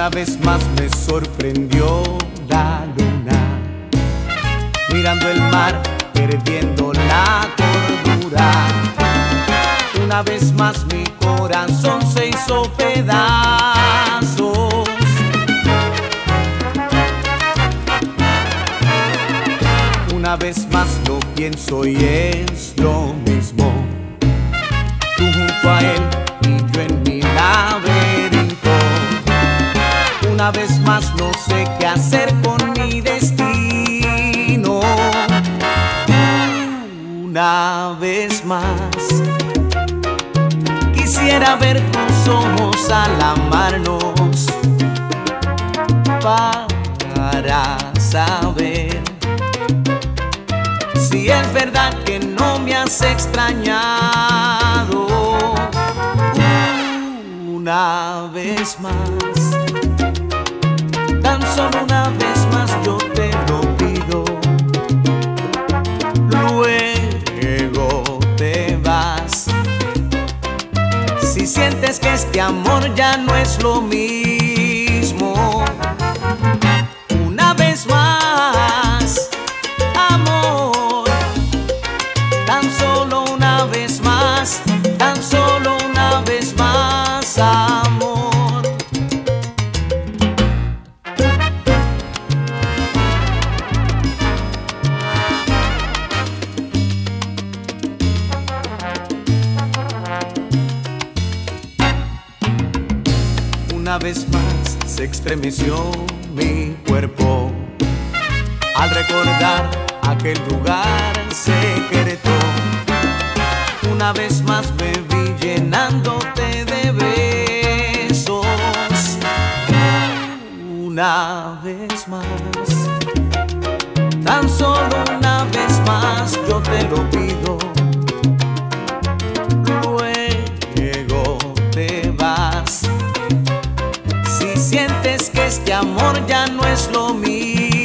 Una vez más me sorprendió la luna, mirando el mar, perdiendo la cordura. Una vez más mi corazón se hizo pedazos. Una vez más lo pienso y es lo sé qué hacer con mi destino. Una vez más quisiera ver tus ojos al amarnos para saber si es verdad que no me has extrañado una vez más, solo una vez más yo te lo pido. Luego te vas. Si sientes que este amor ya no es lo mismo, una vez más, vez más se estremeció mi cuerpo al recordar aquel lugar secreto. Una vez más me vi llenándote de besos. Una vez más, tan solo una vez más yo te lo pido. Sientes que este amor ya no es lo mismo